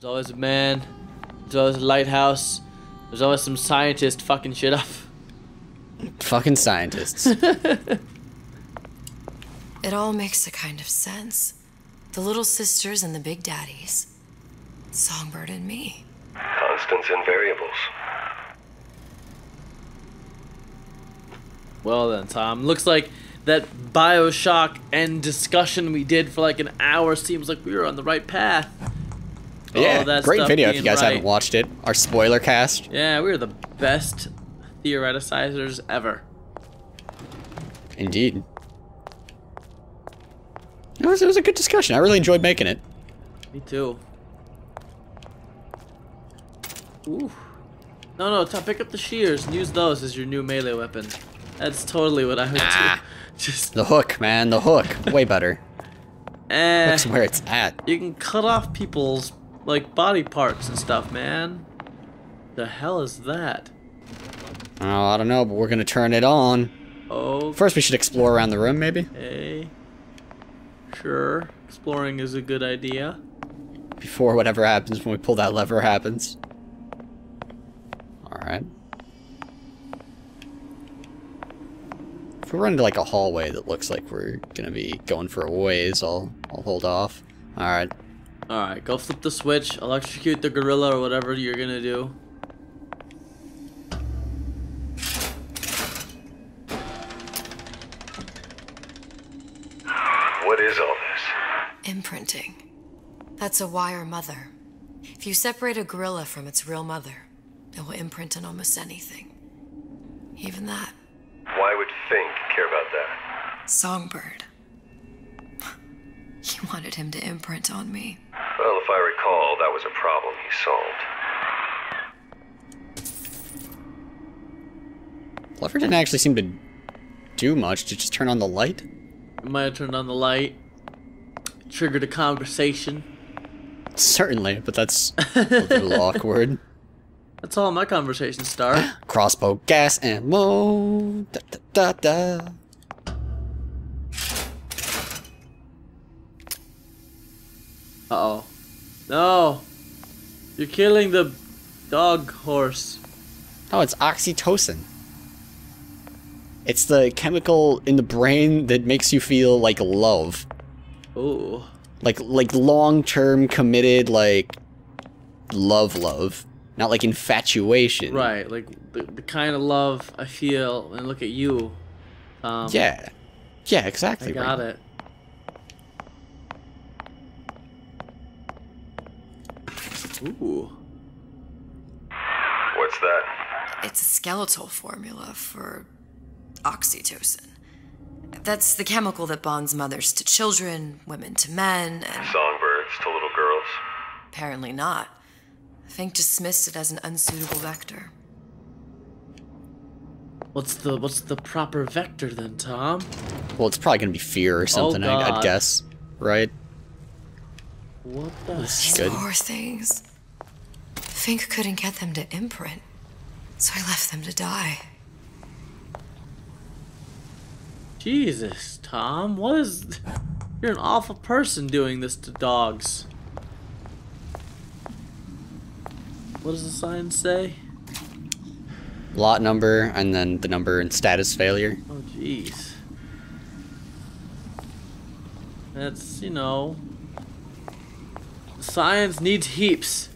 There's always a man. There's always a lighthouse. There's always some scientist fucking shit up. Fucking scientists. It all makes a kind of sense. The little sisters and the big daddies. Songbird and me. Constants and variables. Well then, Tom. Looks like that Bioshock and discussion we did for like an hour seems like we were on the right path. Yeah, that great stuff video if you guys right. haven't watched it. Our spoiler cast. Yeah, we were the best theoreticizers ever. Indeed. It was, it was a good discussion. I really enjoyed making it. Me too. Ooh. No, no, Tom, pick up the shears and use those as your new melee weapon. That's totally what I would Ah. do. Just, The hook, man, the hook. Way better. eh. Hook's where it's at. You can cut off people's, like, body parts and stuff, man. The hell is that? Oh, I don't know, but we're gonna turn it on. Okay. First, we should explore around the room, maybe? Hey. Sure. Exploring is a good idea. Before whatever happens when we pull that lever happens. Alright. If we run into like a hallway that looks like we're gonna be going for a ways, I'll I'll hold off. Alright. Alright, go flip the switch, electrocute the gorilla or whatever you're gonna do. What is all this? Imprinting. That's a wire mother. If you separate a gorilla from its real mother, it will imprint on almost anything. Even that. Why would Fink care about that? Songbird. He wanted him to imprint on me. Well, if I recall, that was a problem he solved. Lever didn't actually seem to do much. Did just turn on the light? Might have turned on the light. Triggered a conversation. Certainly, but that's a little awkward. That's all my conversations start. Crossbow gas ammo. Da, da, da, da. Uh oh. No! You're killing the dog horse. Oh, it's oxytocin. It's the chemical in the brain that makes you feel like love. Ooh. Like like long-term committed like love love, not like infatuation. Right, like the, the kind of love I feel and look at you. Um, Yeah. Yeah, I exactly. got right. it. Ooh. What's that? It's a skeletal formula for oxytocin. That's the chemical that bonds mothers to children, women to men, and Songbirds to little girls. apparently not. Fink dismissed it as an unsuitable vector. What's the what's the proper vector then, Tom? Well, it's probably gonna be fear or oh, something. I, God. I'd guess, right? What the This is hell? good. Poor things. Fink couldn't get them to imprint, so I left them to die. Jesus, Tom, what is You're an awful person doing this to dogs. What does the sign say? Lot number and then the number and status failure. Oh jeez. That's, you know, science needs heaps.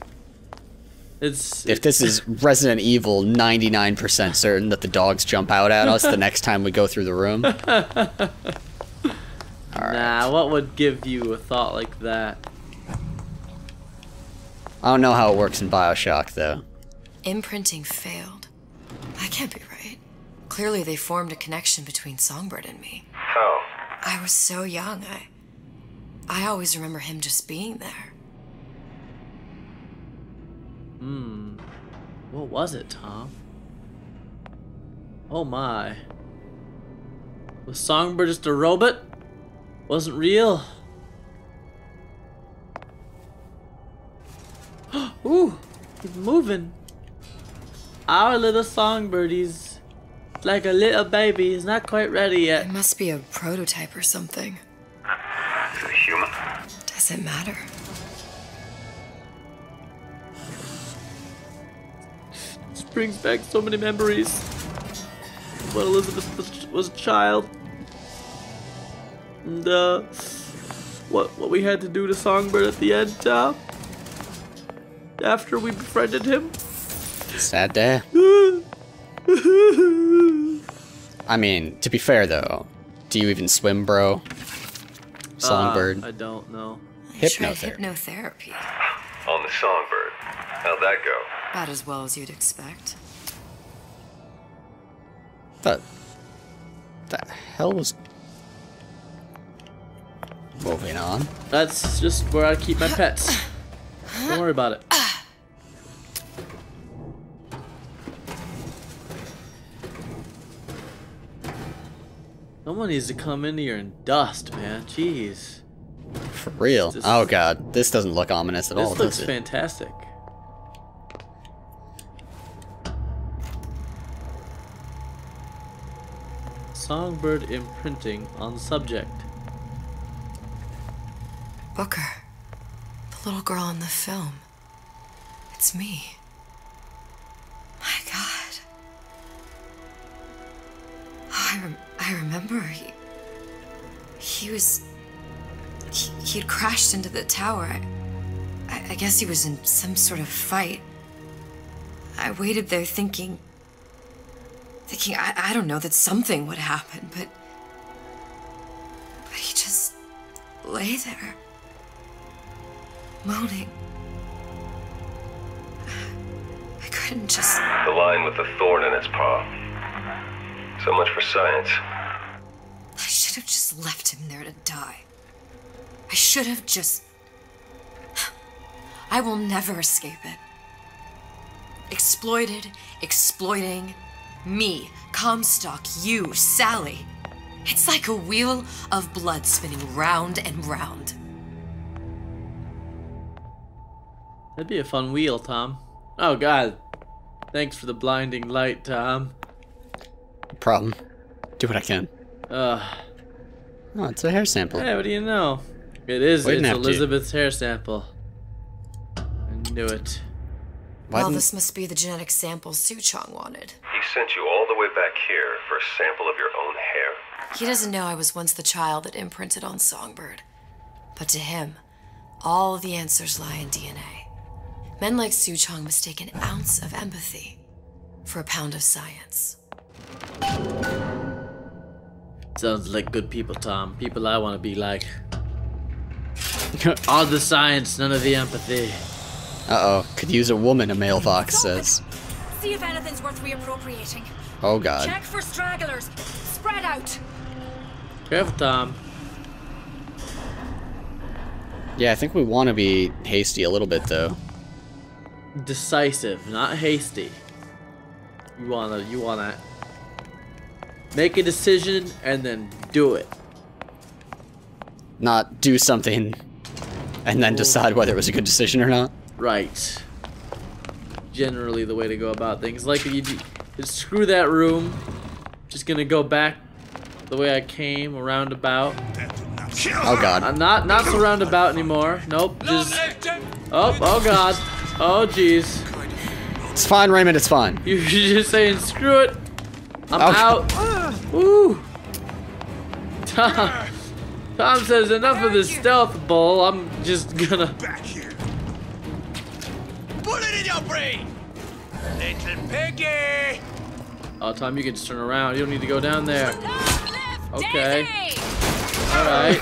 It's If this is Resident Evil, 99% certain that the dogs jump out at us the next time we go through the room. Nah, what would give you a thought like that? I don't know how it works in Bioshock, though. Imprinting failed. That can't be right. Clearly, they formed a connection between Songbird and me. How? I was so young. I, I always remember him just being there. Hmm. What was it, Tom? Oh my. Was Songbird just a robot? Wasn't real? Ooh, he's moving. Our little songbird, he's like a little baby. He's not quite ready yet. It must be a prototype or something. Is human? Does it matter? Brings back so many memories. When Elizabeth was, was a child. And, uh, what, what we had to do to Songbird at the end, uh, after we befriended him. Sad day. I mean, to be fair though, do you even swim, bro? Songbird. Uh, I don't know. Tried Hypnotherapy. hypnotherapy. On the Songbird. How'd that go? About as well as you'd expect. The, That hell was... Moving on. That's just where I keep my pets. Don't worry about it. Someone needs to come in here and dust, man. Jeez. For real. This- Oh god, this doesn't look ominous at This all, This looks does it? Songbird imprinting on subject. Booker. The little girl in the film. It's me. My god. Oh, I, rem- I remember he. He was. He, he had crashed into the tower. I, I, I guess he was in some sort of fight. I waited there thinking. Thinking, I, I don't know, that something would happen, but. But he just lay there moaning. I couldn't just. The line with the thorn in its paw. So much for science. I should have just left him there to die. I should have just. I will never escape it. Exploited, exploiting, me, Comstock, you, Sally. It's like a wheel of blood spinning round and round. That'd be a fun wheel, Tom. Oh god. Thanks for the blinding light, Tom. Problem. Do what I can. Uh, Oh, it's a hair sample. hey, what do you know? It is. Wouldn't it's have to. Elizabeth's hair sample. I knew it. Why well, this must be the genetic sample Suchong wanted. He sent you all the way back here for a sample of your own hair. He doesn't know I was once the child that imprinted on Songbird. But to him, all the answers lie in DNA. Men like Suchong mistake an ounce of empathy for a pound of science. Sounds like good people, Tom. People I want to be like. All the science, none of the empathy. Uh-oh. Could use a woman, a male fox says. See if anything's worth reappropriating. Oh god. Check for stragglers. Spread out. Careful, Tom. Yeah, I think we want to be hasty a little bit, though. Decisive, not hasty. You wanna, you wanna make a decision and then do it. Not do something and then decide whether it was a good decision or not. Right. Generally, the way to go about things. Like you, do- you screw that room. Just gonna go back the way I came, around about. Oh god. I'm not not so roundabout anymore. Nope. Just. Oh, oh God. Oh jeez. It's fine, Raymond, it's fine. You're just saying screw it. I'm Okay. out. Woo. Tom. Tom says enough of this stealth bull. I'm just gonna. Back here. Bullet in your brain! Little piggy! Oh, Tom, you can just turn around. You don't need to go down there. Okay. All right.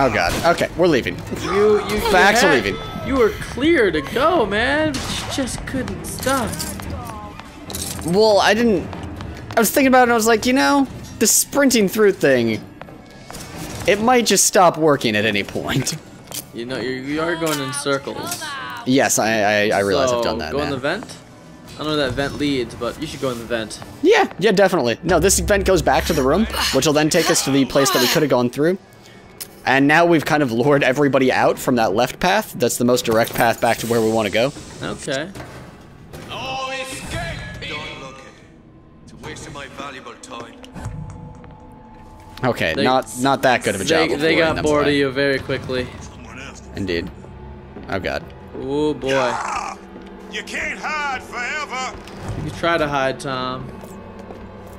Oh god. Okay, we're leaving. You, you, you Facts are leaving. You were clear to go, man. You just couldn't stop. Well, I didn't. I was thinking about it and I was like, you know, the sprinting through thing. It might just stop working at any point. You know, you're, you are going in circles. Yes, I I, I realize I've done that. Go in the vent. I don't know where that vent leads, but you should go in the vent. Yeah, yeah, definitely. No, this vent goes back to the room, which will then take us to the place that we could have gone through. And now we've kind of lured everybody out from that left path. That's the most direct path back to where we want to go. Okay. Oh, escape! Don't look it. It's a waste of my valuable time. Okay, They- not not that good of a job. They, they got bored of you very quickly. Indeed. Oh god. Oh boy. You can't hide forever. You can try to hide, Tom.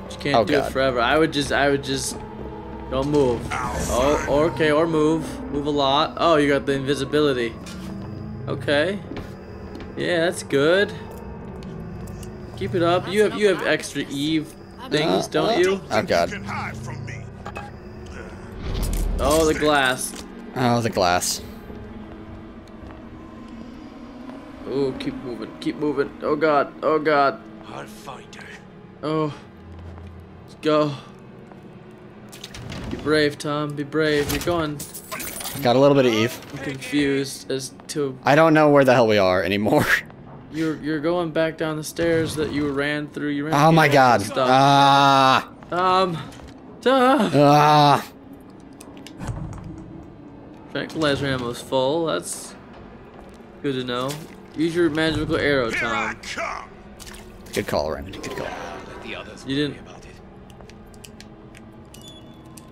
But you can't Oh, do it forever. I would just, I would just, don't move. Oh, or- okay, or move. Move a lot. Oh, you got the invisibility. Okay. Yeah, that's good. Keep it up. You have, you have extra Eve things, Uh, don't you? Oh god. You can hide from me. Oh, the glass. Oh, the glass. Oh, keep moving, keep moving. Oh god, oh god. I'll find her. Oh. Let's go. Be brave, Tom. Be brave. You're going Got a little bit of Eve. I'm confused as to I don't know where the hell we are anymore. you're you're going back down the stairs that you ran through. You ran Oh my all god. that Stuff. Ah. um, Tom. Ah. Tranquilizer ammo's full. That's good to know. Use your magical arrow, Here Tom. Good call, Remedy. Good call. Let the others You didn't- about it.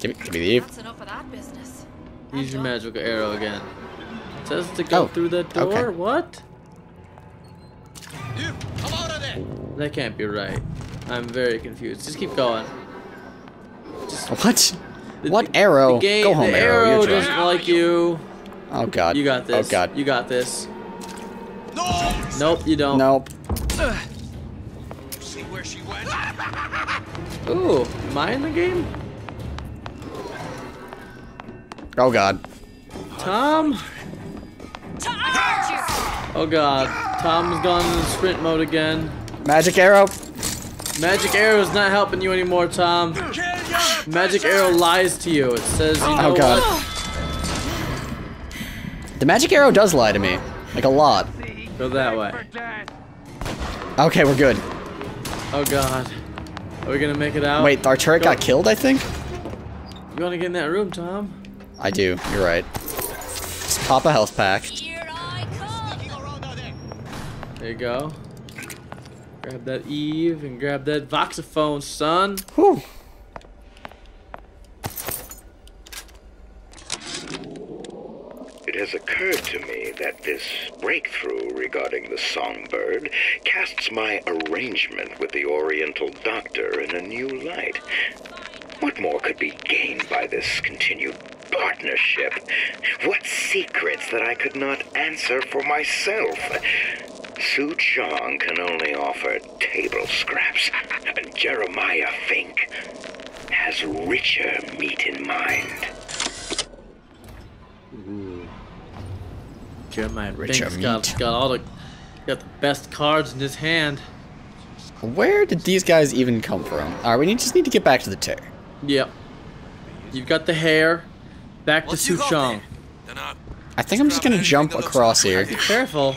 Give me, give me the Eve. That's enough of that business. Use your magical arrow again. It says to go Oh, through that door. okay. What? You, come out of there. That can't be right. I'm very confused. Just keep going. What? The- What arrow? The, game, Go home, the arrow. arrow You're trash. like you. Oh god. You got oh, this. Oh god. You got this. No. Nope, you don't. Nope. See where she went? Ooh, am I in the game? Oh god. Tom? Oh god. Tom's gone into sprint mode again. Magic arrow. Magic arrow is not helping you anymore, Tom. Magic arrow lies to you. It says, you oh, know Oh god. what? The magic arrow does lie to me. Like a lot. Go that way. Okay, we're good. Oh god. Are we gonna make it out? Wait, our turret Go. got killed, I think? You wanna get in that room, Tom? I do. You're right. Just pop a health pack. Here I come. There you go. Grab that Eve and grab that voxophone, son. Whew. It has occurred to me that this breakthrough regarding the songbird casts my arrangement with the Oriental Doctor in a new light. What more could be gained by this continued partnership? What secrets that I could not answer for myself? Suchong can only offer table scraps, and Jeremiah Fink has richer meat in mind. Jeremiah Richer Fink's got, meat. got all the got the best cards in his hand. Where did these guys even come from? Alright, we need, just need to get back to the tear. Yep. You've got the hair. Back Once to you got Suchong. I I think I'm just gonna jump across here. Be Careful.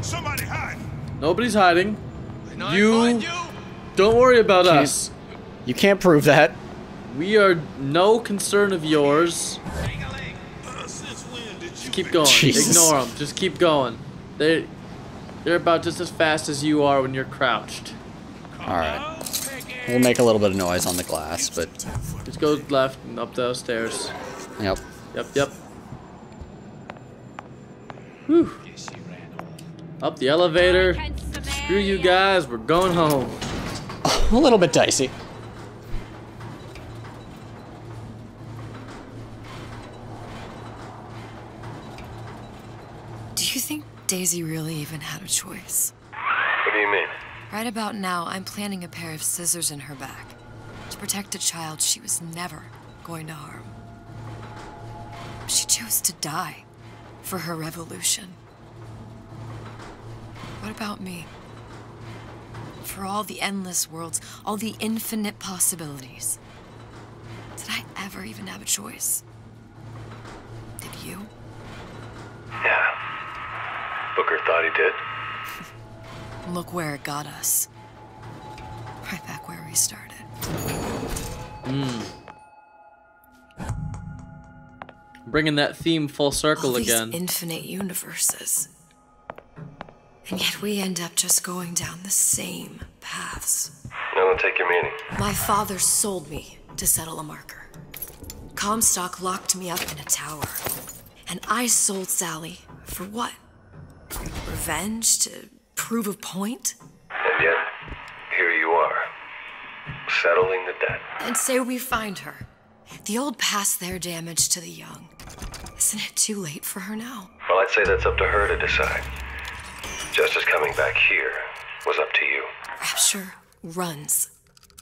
Somebody hide. Nobody's hiding. You- you. Don't worry about Can't- us. You can't prove that. We are no concern of yours. Since when did you Keep going. Jesus. Ignore them. Just keep going. They they're about just as fast as you are when you're crouched. Alright. We'll make a little bit of noise on the glass, but Just go left and up those stairs. yep. Yep, yep. Whew. Up the elevator. Screw you guys, we're going home. A little bit dicey. Daisy really even had a choice? What do you mean? Right about now, I'm planting a pair of scissors in her back to protect a child she was never going to harm. She chose to die for her revolution. What about me? For all the endless worlds, all the infinite possibilities. Did I ever even have a choice? Did you? Yeah. Booker thought he did. Look where it got us. Right back where we started. Hmm. Bringing that theme full circle all these again. infinite universes. And yet we end up just going down the same paths. No, don't take your meaning. My father sold me to settle a marker. Comstock locked me up in a tower. And I sold Sally. For what? Revenge? To prove a point? And yet, here you are, settling the debt. And say we find her. The old past their damage to the young. Isn't it too late for her now? Well, I'd say that's up to her to decide. Justice coming back here was up to you. Rapture runs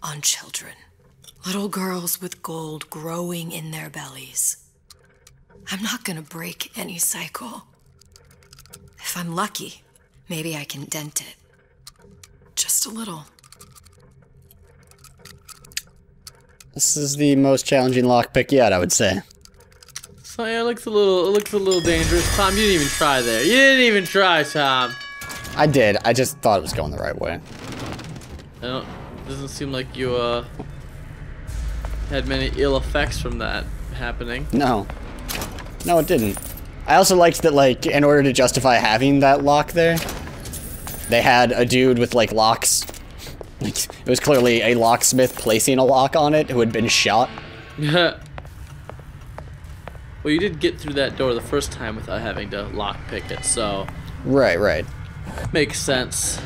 on children. Little girls with gold growing in their bellies. I'm not gonna break any cycle. If I'm lucky, maybe I can dent it. Just a little. This is the most challenging lockpick yet, I would say. So yeah, it looks a little, it looks a little dangerous. Tom, you didn't even try there. You didn't even try, Tom. I did. I just thought it was going the right way. I don't. Doesn't seem like you uh had many ill effects from that happening. No. No, it didn't. I also liked that, like, in order to justify having that lock there, they had a dude with, like, locks. Like, it was clearly a locksmith placing a lock on it who had been shot. well, you did get through that door the first time without having to lock pick it, so Right, right. makes sense.